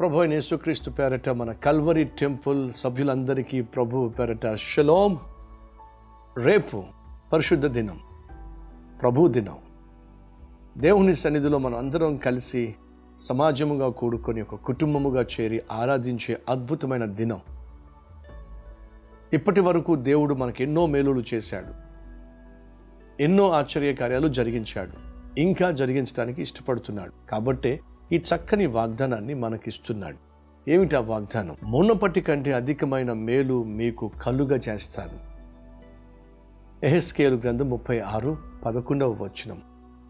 ప్రభు యేసుక్రీస్తు పేరట మన కల్వరి టెంపుల్ సభ్యులందరికీ ప్రభు పేరట షలోమ్ రేపు పరిశుద్ధ దినం ప్రభు దినం. దేవుని సన్నిధిలో మనం అందరం కలిసి సమాజముగా కూడుకొని ఒక కుటుంబముగా చేరి ఆరాధించే అద్భుతమైన దినం. ఇప్పటి వరకు దేవుడు మనకు ఎన్నో మేలులు చేశాడు. ఎన్నో ఆశ్చర్య కార్యాలు జరిగించాడు. ఇంకా జరిగించడానికి ఇష్టపడుతున్నాడు. కాబట్టే ఈ చక్కని వాగ్దానాన్ని మనకిస్తున్నాడు. ఏమిటి ఆ వాగ్దానం? మున్నపట్టి కంటే అధికమైన మేలు మీకు కలుగ చేస్తాను. ఎహెస్కేలు గ్రంథం ముప్పై ఆరు పదకొండవ వచనం.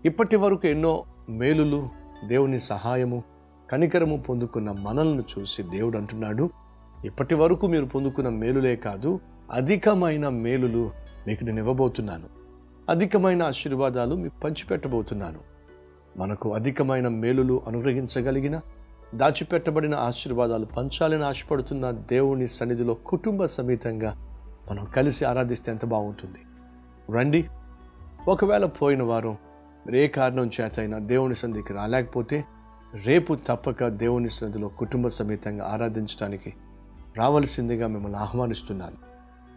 ఇప్పటి వరకు ఎన్నో మేలులు దేవుని సహాయము కనికరము పొందుకున్న మనల్ని చూసి దేవుడు అంటున్నాడు ఇప్పటి వరకు మీరు పొందుకున్న మేలులే కాదు అధికమైన మేలులు మీకు నేను ఇవ్వబోతున్నాను. అధికమైన ఆశీర్వాదాలు మీకు పంచిపెట్టబోతున్నాను. మనకు అధికమైన మేలులు అనుగ్రహించగలిగిన దాచిపెట్టబడిన ఆశీర్వాదాలు పంచాలని ఆశపడుతున్న దేవుని సన్నిధిలో కుటుంబ సమేతంగా మనం కలిసి ఆరాధిస్తే ఎంత బాగుంటుంది. రండి. ఒకవేళ పోయిన వారం ఏ కారణం చేతైనా దేవుని సన్నిధికి రాలేకపోతే రేపు తప్పక దేవుని సన్నిధిలో కుటుంబ సమేతంగా ఆరాధించడానికి రావలసిందిగా మిమ్మల్ని ఆహ్వానిస్తున్నాను.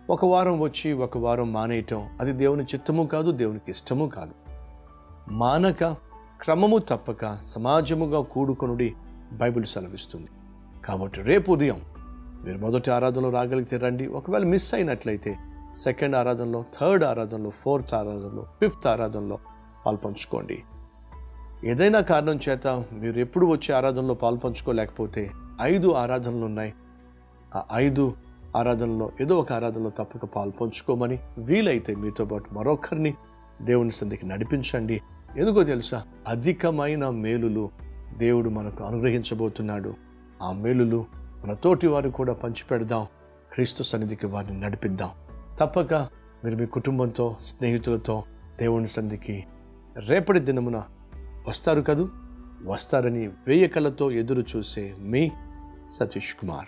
ఒక వారం వచ్చి ఒక వారం మానేయటం అది దేవుని చిత్తము కాదు దేవునికి ఇష్టము కాదు. మానక క్రమము తప్పక సమాజముగా కూడుకొనుడి బైబిల్ సెలవిస్తుంది. కాబట్టి రేపు ఉదయం మీరు మొదటి ఆరాధనలో రాగలిగితే రండి. ఒకవేళ మిస్ అయినట్లయితే సెకండ్ ఆరాధనలో థర్డ్ ఆరాధనలో ఫోర్త్ ఆరాధనలో ఫిఫ్త్ ఆరాధనలో పాల్పంచుకోండి. ఏదైనా కారణం చేత మీరు ఎప్పుడు వచ్చే ఆరాధనలో పాల్పంచుకోలేకపోతే ఐదు ఆరాధనలు ఉన్నాయి. ఆ ఐదు ఆరాధనలో ఏదో ఒక ఆరాధనలో తప్పక పాల్పంచుకోమని వీలైతే మీతో పాటు మరొకరిని దేవుని సంధికి నడిపించండి. ఎందుకో తెలుసా? అధికమైన మేలులు దేవుడు మనకు అనుగ్రహించబోతున్నాడు. ఆ మేలులు మన తోటి వారు కూడా పంచిపెడదాం. క్రీస్తు సన్నిధికి వారిని నడిపిద్దాం. తప్పక మీరు మీ కుటుంబంతో స్నేహితులతో దేవుని సన్నిధికి రేపటి దినమున వస్తారు కదూ? వస్తారని వేయ కళ్ళతో ఎదురు చూసే మీ సతీష్ కుమార్.